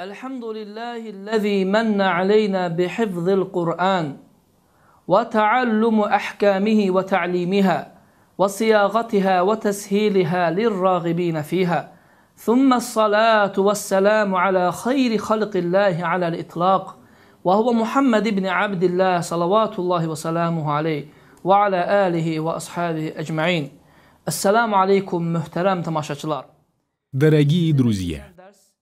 الحمد لله الذي من علينا بحفظ القرآن وتعلم أحكامه وتعليمها وصياغتها وتسهيلها للراغبين فيها ثم الصلاة والسلام على خير خلق الله على الإطلاق وهو محمد بن عبد الله صلوات الله وسلامه عليه وعلى آله وأصحابه أجمعين السلام عليكم محترم تماشاچılar Дорогие друзья,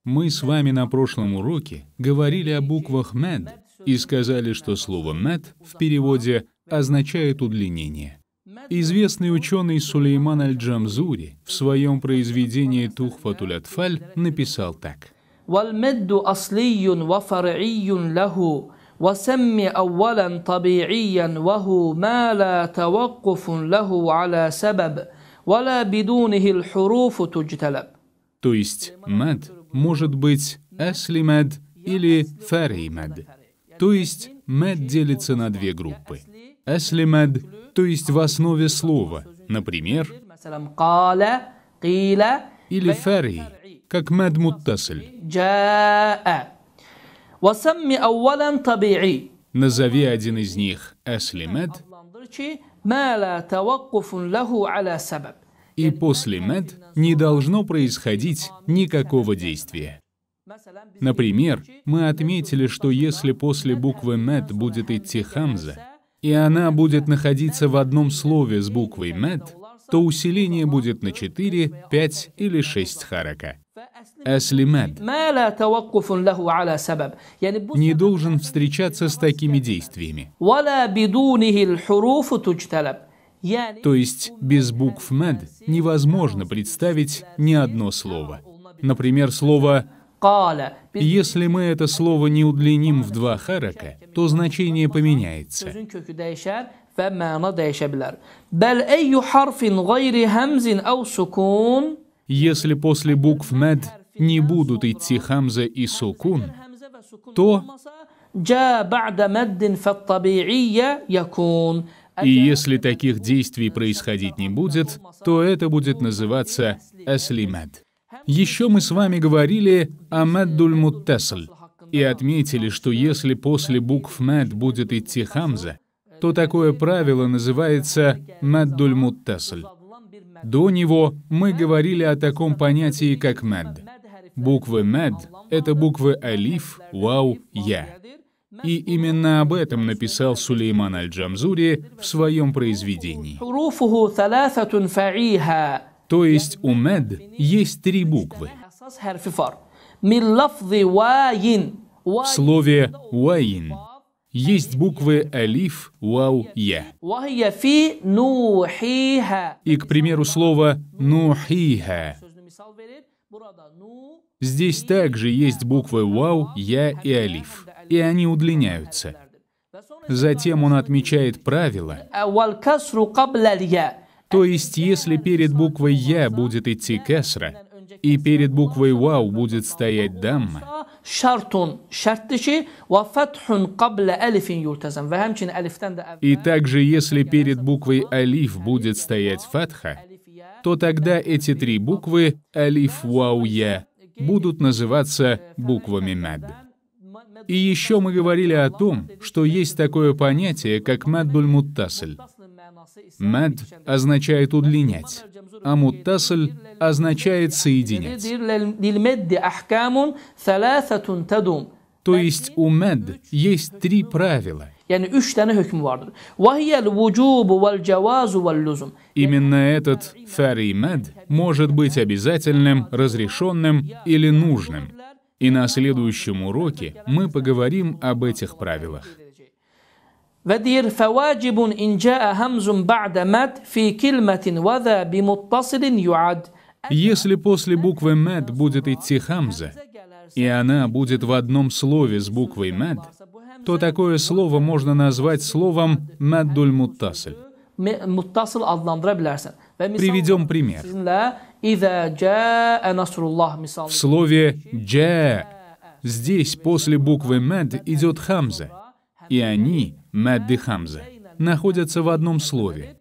мы с вами на прошлом уроке говорили о буквах «мед» и сказали, что слово «мед» в переводе означает удлинение. Известный ученый Сулейман Аль-Джамзури в своем произведении «Тухфатуль Атфаль» написал так. والمد أصلي وفرعي له وسم أولا طبيعيا وهو ما لا توقف له على سبب ولا بدونه الحروف تجتلب То есть «мед» может быть эслимед или фереймед. То есть мед делится на две группы. Эслимед, то есть в основе слова, например, или ферей, как мед муттасль. Назови один из них эслимед, и после мед не должно происходить никакого действия. Например, мы отметили, что если после буквы мед будет идти хамза, и она будет находиться в одном слове с буквой мед, то усиление будет на 4, 5 или 6 харака. Аслимад не должен встречаться с такими действиями. То есть без букв «мед» невозможно представить ни одно слово. Например, слово если мы это слово не удлиним в два харака, то значение поменяется. Если после букв мед не будут идти хамза и сукун, то и если таких действий происходить не будет, то это будет называться «эслимед». Еще мы с вами говорили о «меддуль-муттесль» и отметили, что если после букв «мед» будет идти хамза, то такое правило называется «меддуль-муттесль». До него мы говорили о таком понятии, как «мед». Буквы «мед» — это буквы «алиф», «вау», «я». И именно об этом написал Сулейман Аль-Джамзури в своем произведении. То есть у мед есть три буквы. В слове «ваин» есть буквы «алиф», «вау», «я». И, к примеру, слово «нухиха». Здесь также есть буквы «вау», «я» и «алиф» и они удлиняются. Затем он отмечает правило, то есть если перед буквой «я» будет идти кесра, и перед буквой «вау» будет стоять дамма, и также если перед буквой «алиф» будет стоять фатха, то тогда эти три буквы «алиф», «вау», «я» будут называться буквами «мад». И еще мы говорили о том, что есть такое понятие, как маддуль муттасль. Мадд означает удлинять, а муттасль означает соединять. То есть у мадд есть три правила. Именно этот фаримед может быть обязательным, разрешенным или нужным. И на следующем уроке мы поговорим об этих правилах. Fəvacibun in cəə həmzun ba'də məd fi kilmətin və zə bimuttasilin yuad. Если после буквы «мад» будет идти хамза, и она будет в одном слове с буквой «мад», то такое слово можно назвать словом «маддуль муттасль». Приведем пример. В слове «джа» здесь после буквы «мад» идет хамза, и они, «мад» и хамза, находятся в одном слове.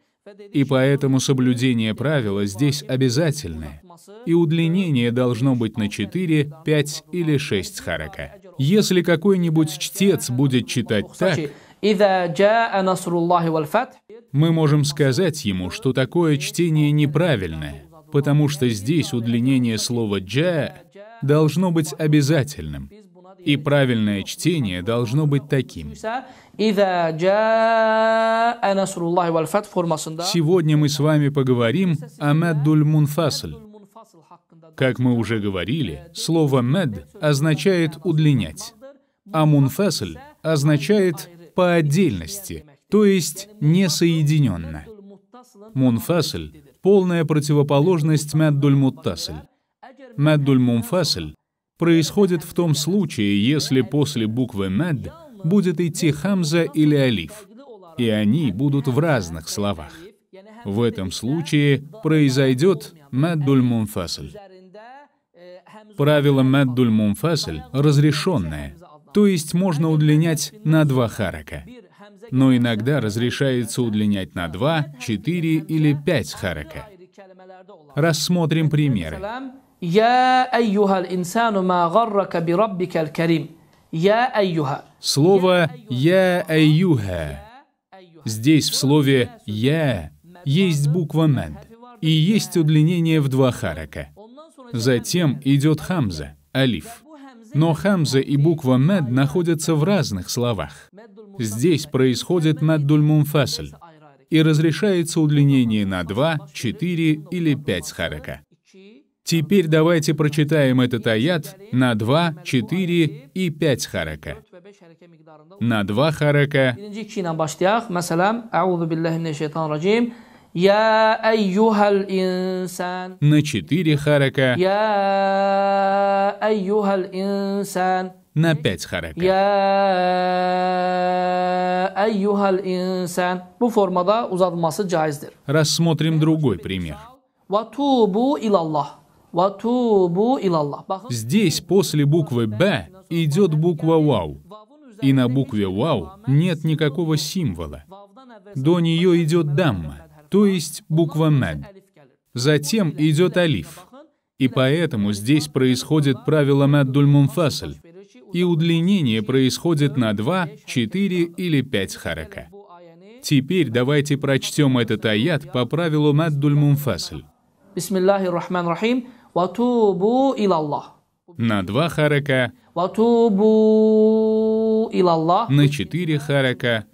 И поэтому соблюдение правила здесь обязательное. И удлинение должно быть на 4, 5 или 6 харака. Если какой-нибудь чтец будет читать так, мы можем сказать ему, что такое чтение неправильное, потому что здесь удлинение слова «джа» должно быть обязательным, и правильное чтение должно быть таким. Сегодня мы с вами поговорим о «меддуль мунфасль». Как мы уже говорили, слово «мед» означает «удлинять», а «мунфасль» означает «по отдельности», то есть «несоединенно». Мунфасль — полная противоположность «меддуль муттасль». «Меддуль мунфасль» происходит в том случае, если после буквы «мед» будет идти хамза или алиф, и они будут в разных словах. В этом случае произойдет «меддуль мунфасль». Правило «меддуль мунфасль» разрешенное, то есть можно удлинять на два харака но иногда разрешается удлинять на 2, 4 или 5 харака. Рассмотрим примеры. Слово «я айюха» здесь в слове «я» есть буква мэнд и есть удлинение в два харака. Затем идет хамза, алиф. Но хамза и буква «мед» находятся в разных словах. Здесь происходит «меддуль мунфасль» и разрешается удлинение на два, четыре или пять харака. Теперь давайте прочитаем этот аят на 2, 4 и 5 харака. На 2 харака я айюхал инсан. На четыре харака. Я айюхал инсан. На пять харака. Я айюхал инсан. Bu formada uzatılması caizdir. Рассмотрим другой пример. Ватубу илаллах. Ватубу илаллах. Здесь после буквы «б» идет буква «вау». И на букве «вау» нет никакого символа. До нее идет дамма то есть буква «Набь». Затем идет алиф. И поэтому здесь происходит правило Маддуль-Мумфасль, и удлинение происходит на 2, 4 или 5 харака. Теперь давайте прочтем этот аят по правилу Маддуль-Мумфасль. На два харака, на четыре харака,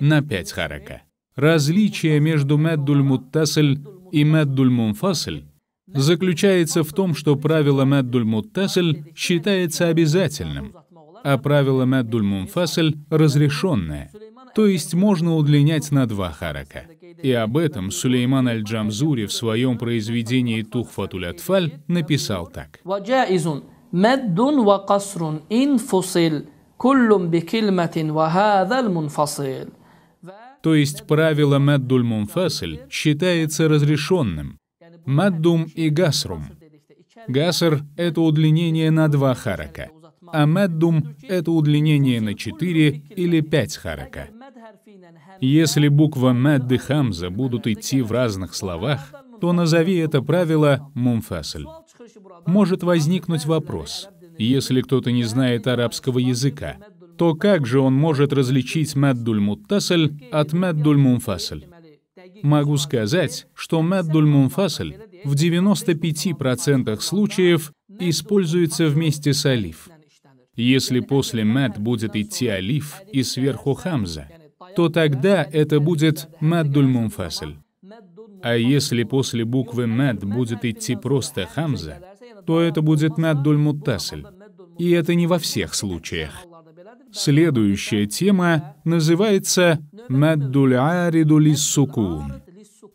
на 5 харака. Различие между меддуль муттасль и меддуль мунфасль заключается в том, что правило меддуль муттасль считается обязательным, а правило меддуль мунфасль разрешенное, то есть можно удлинять на два харака. И об этом Сулейман аль-Джамзури в своем произведении «Тухфатуль Атфаль» написал так. Куллум бикильматин вахадаль мунфасиль. То есть правило Маддуль Мунфасль считается разрешенным. Маддум и Гасрум. Гаср — это удлинение на два харака, а Маддум — это удлинение на четыре или пять харака. Если буква Мадд и Хамза будут идти в разных словах, то назови это правило Мунфасль. Может возникнуть вопрос — если кто-то не знает арабского языка, то как же он может различить меддуль муттасль от меддуль мунфасль? Могу сказать, что меддуль мунфасль в 95% случаев используется вместе с алиф. Если после мед будет идти алиф и сверху хамза, то тогда это будет меддуль мунфасль. А если после буквы мед будет идти просто хамза, то это будет меддуль муттасль. И это не во всех случаях. Следующая тема называется «Меддуль ариду лиссукун».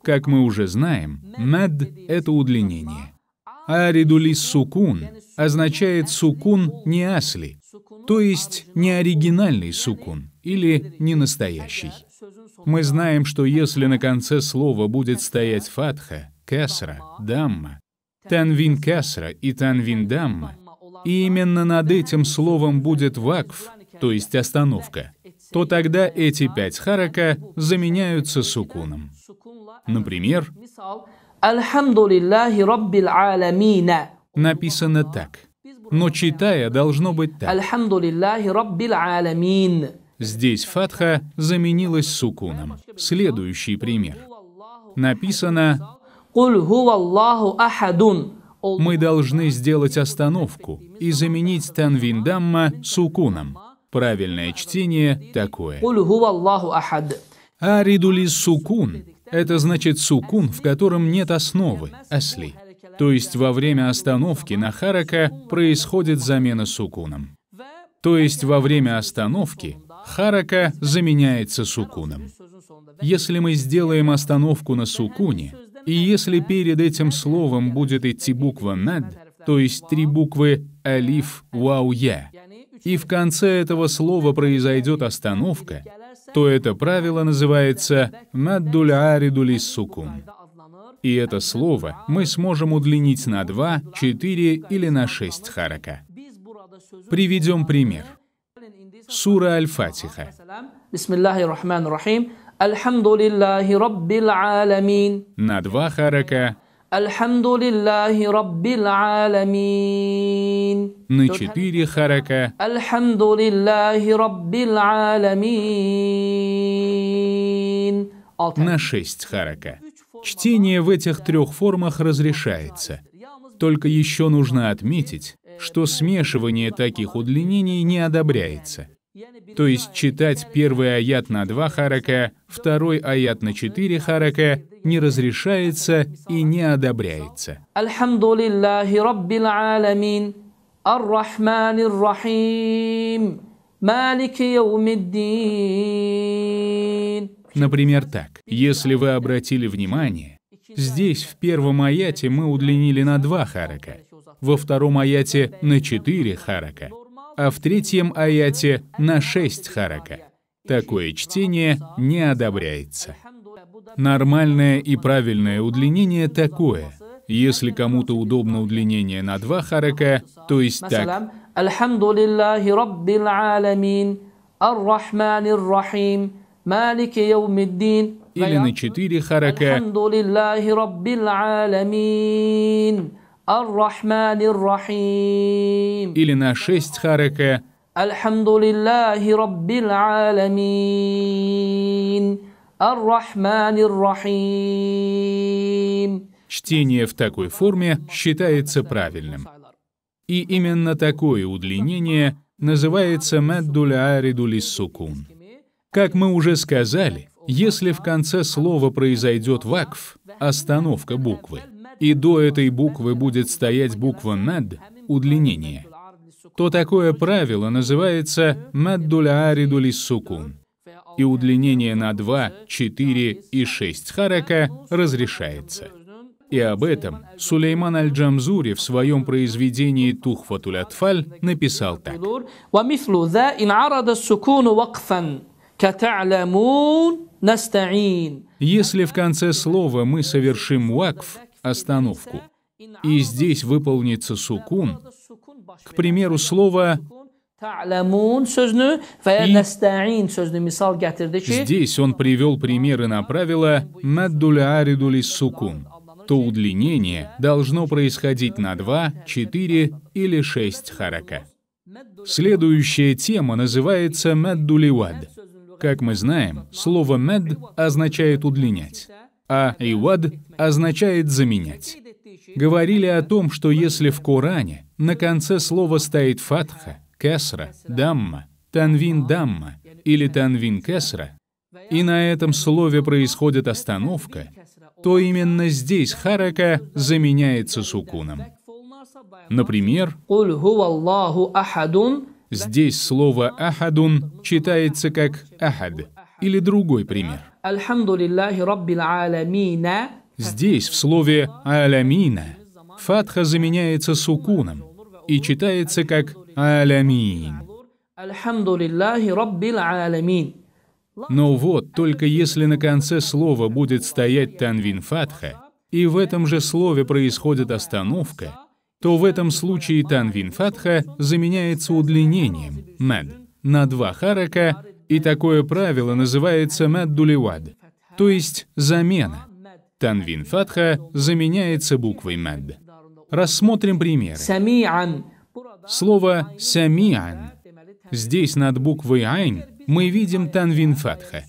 Как мы уже знаем, «мед» — это удлинение. «Ариду лиссукун» означает «сукун не асли», то есть не оригинальный сукун или не настоящий. Мы знаем, что если на конце слова будет стоять фатха, кесра, дамма, танвин кесра и танвин дамма, и именно над этим словом будет вакф, то есть остановка, то тогда эти пять харака заменяются сукуном. Например, написано так. Но читая должно быть так. Здесь фатха заменилась сукуном. Следующий пример. Написано. Мы должны сделать остановку и заменить танвин дамма сукуном. Правильное чтение такое. Аридули сукун — это значит сукун, в котором нет основы, асли. То есть во время остановки на харака происходит замена сукуном. То есть во время остановки харака заменяется сукуном. Если мы сделаем остановку на сукуне, и если перед этим словом будет идти буква «над», то есть три буквы «алиф», «вау», «я», и в конце этого слова произойдет остановка, то это правило называется «наддуль аридуль сукун». И это слово мы сможем удлинить на 2, 4 или на 6 харака. Приведем пример. Сура Аль-Фатиха. Альхамдулиллахи Раббил Аламин. На 2 харака, Альхамдулиллахи Раббил Аламин. на 4 харака, Альхамдулиллахи Раббил Аламин. На 6 харака. Чтение в этих трех формах разрешается. Только еще нужно отметить, что смешивание таких удлинений не одобряется. То есть читать первый аят на два харака, второй аят на четыре харака не разрешается и не одобряется. Альхамдулиллахи Раббил Аламин. Ар-Рахманир Рахим. Малики Яумиддин. Например, так. Если вы обратили внимание, здесь в первом аяте мы удлинили на два харака, во втором аяте на четыре харака, а в третьем аяте на шесть харака. Такое чтение не одобряется. Нормальное и правильное удлинение такое. Если кому-то удобно удлинение на два харака, то есть так. Или на четыре харака. Ар-Рахманир-Рахим. Или на шесть харака. Альхамдулиллахи Раббил Аламин. Ар-Рахманир-Рахим. Чтение в такой форме считается правильным. И именно такое удлинение называется маддуля аридули сукун. Как мы уже сказали, если в конце слова произойдет вакф, остановка буквы, и до этой буквы будет стоять буква над — удлинение, то такое правило называется «маддуль-аридули сукун» и удлинение на 2, 4 и 6 харака разрешается. И об этом Сулейман Аль-Джамзури в своем произведении «Тухфатуль Атфаль» написал так. Если в конце слова мы совершим вакф, остановку. И здесь выполнится сукун, к примеру, слово и здесь он привел примеры на правило «наддуляридули сукун», то удлинение должно происходить на 2, 4 или шесть харака. Следующая тема называется меддуливад. Как мы знаем, слово «мед» означает «удлинять» а «ивад» означает «заменять». Говорили о том, что если в Коране на конце слова стоит фатха, кесра, дамма, танвин дамма или танвин кесра, и на этом слове происходит остановка, то именно здесь харака заменяется сукуном. Например, здесь слово «ахадун» читается как «ахад» или другой пример. Здесь, в слове «алямина», фатха заменяется сукуном и читается как «алямин». Но вот, только если на конце слова будет стоять танвин фатха, и в этом же слове происходит остановка, то в этом случае танвин фатха заменяется удлинением мед на два харака и такое правило называется маддулевад, то есть замена. Танвин фатха заменяется буквой мад. Рассмотрим. Сами'ан. Слово «сами'ан». Здесь над буквой «айн» мы видим танвин фатха.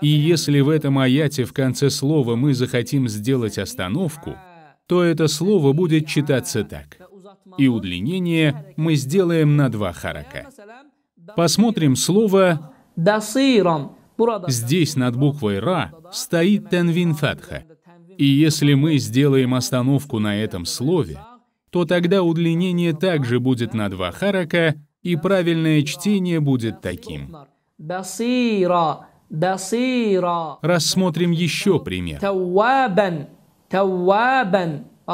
И если в этом аяте в конце слова мы захотим сделать остановку, то это слово будет читаться так. И удлинение мы сделаем на два харака. Посмотрим слово Здесь над буквой «ра» стоит танвин фатха. И если мы сделаем остановку на этом слове, то тогда удлинение также будет на два харака, и правильное чтение будет таким. Рассмотрим еще пример.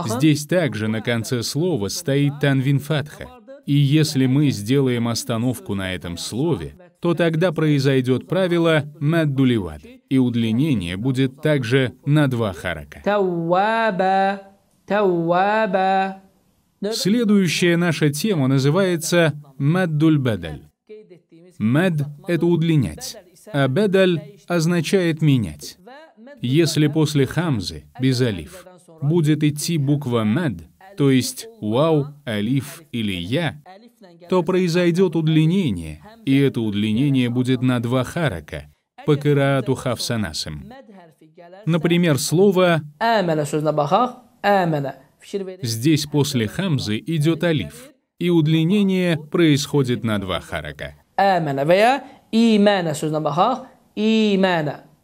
Здесь также на конце слова стоит танвин фатха. И если мы сделаем остановку на этом слове, то тогда произойдет правило маддуливад, и удлинение будет также на два харака. Следующая наша тема называется маддуль-бадаль. Мад — это удлинять, а бадаль означает менять. Если после хамзы, без алиф, будет идти буква мад, то есть вау, алиф или я, то произойдет удлинение, и это удлинение будет на два харака, по кираату хавсанасам. Например, слово здесь после хамзы идет алиф, и удлинение происходит на два харака.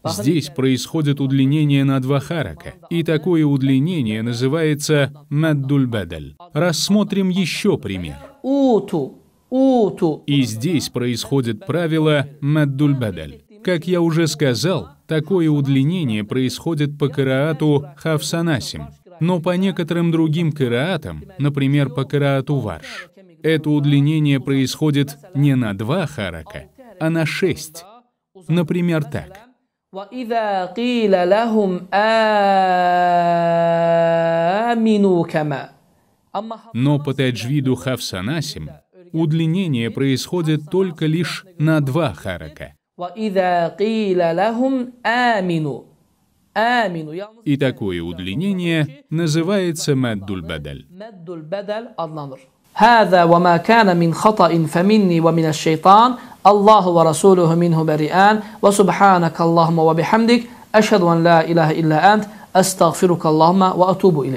Здесь происходит удлинение на два харака, и такое удлинение называется маддуль-бадаль. Рассмотрим еще пример Utu. Utu. И здесь происходит правило маддуль-бадаль. Как я уже сказал, такое удлинение происходит по кираату хавсанасим, но по некоторым другим кираатам, например, по кираату варш, это удлинение происходит не на два харака, а на шесть. Например, так. وإذا قيل لهم آمنوا كما أما Но по таджвиду хавсанасим удлинение происходит только лишь на два харака. وإذا قيل لهم آمنوا آمنوا yalnız И такое удлинение называется маддуль-бадаль. مد البدل adlanır. هذا وما كان من خطأ فمني ومن الشيطان الله ورسوله منه بريئان وسبحانك اللهم وبحمدك أشهد أن لا إله إلا أنت أستغفرك اللهم وأتوب إليك